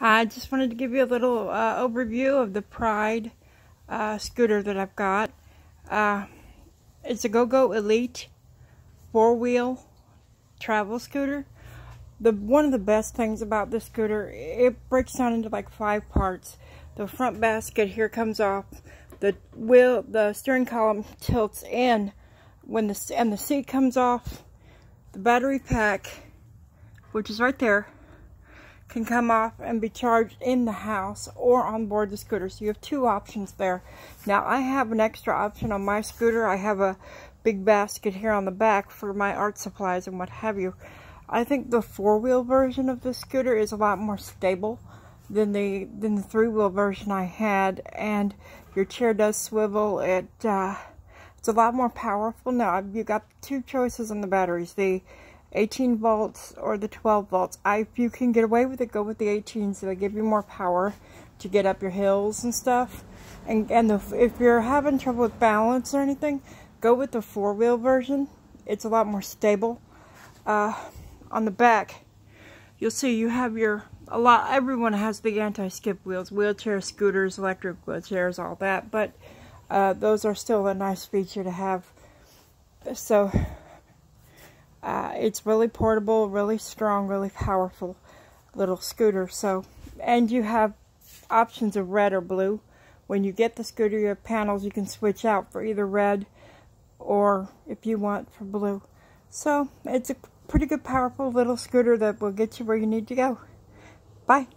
I just wanted to give you a little uh, overview of the Pride uh, scooter that I've got. Uh, it's a GoGo Elite four-wheel travel scooter. The One of the best things about this scooter, it breaks down into like five parts. The front basket here comes off. The wheel, the steering column tilts in when the and the seat comes off. The battery pack, which is right there, can come off and be charged in the house or on board the scooter. So you have two options there. Now I have an extra option on my scooter. I have a big basket here on the back for my art supplies and what have you. I think the four-wheel version of the scooter is a lot more stable than the than the three-wheel version I had and your chair does swivel. It uh, it's a lot more powerful now. you've got two choices on the batteries. The 18 volts or the 12 volts. I, if you can get away with it, go with the 18 so they give you more power to get up your hills and stuff. And, and the, if you're having trouble with balance or anything, go with the four-wheel version. It's a lot more stable. Uh, on the back, you'll see you have your, a lot, everyone has the anti-skip wheels, wheelchair scooters, electric wheelchairs, all that, but uh, those are still a nice feature to have. So, uh, it's really portable, really strong, really powerful little scooter. So, and you have options of red or blue. When you get the scooter, you have panels you can switch out for either red or if you want for blue. So, it's a pretty good, powerful little scooter that will get you where you need to go. Bye.